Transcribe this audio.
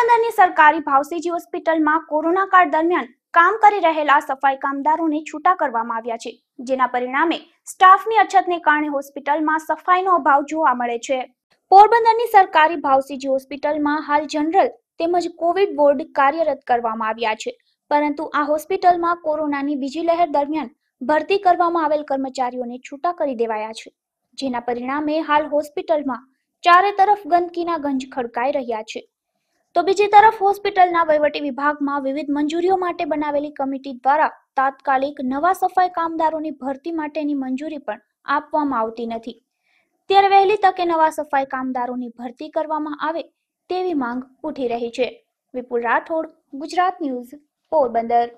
પોરબંદરની સરકારી ભાવસીજી હોસ્પિટલમાં કોરોના કાળ દરમિયાન કામ કરી રહેલા સફાઈ કામદારોને છૂટા કરવામાં આવ્યા છે, જેના પરિણામે સ્ટાફની અછતને કારણે હોસ્પિટલમાં સફાઈનો અભાવ જોવા મળે છે. પોરબંદરની સરકારી ભાવસીજી હોસ્પિટલમાં હાલ જનરલ તેમજ કોવિડ બોર્ડ કાર્યરત કરવામાં આવ્યા છે, પરંતુ આ હોસ્પિટલમાં કોરોનાની બીજી લહેર દરમિયાન ભરતી કરવામાં આવેલ કર્મચારીઓને છૂટા કરી દેવાયા છે, જેના પરિણામે હાલ હોસ્પિટલમાં ચારે તરફ ગંદકીના ગંજ ખડકાઈ રહ્યા છે. તો બીજી તરફ હોસ્પિટલના વહીવટી વિભાગમાં વિવિધ મંજૂરીઓ માટે બનાવેલી કમિટી દ્વારા તાત્કાલિક નવા સફાઈ કામદારોની ભરતી માટેની મંજૂરી પણ આપવામાં આવતી નથી. ત્યારે વહેલી તકે નવા સફાઈ કામદારોની ભરતી કરવામાં આવે તેવી માંગ ઉઠી રહી છે. વિપુલ રાઠોડ, ગુજરાત ન્યૂઝ, પોરબંદર.